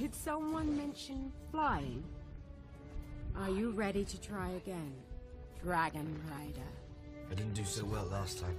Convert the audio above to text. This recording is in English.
Did someone mention flying? Are you ready to try again, Dragon Rider? I didn't do so well last time.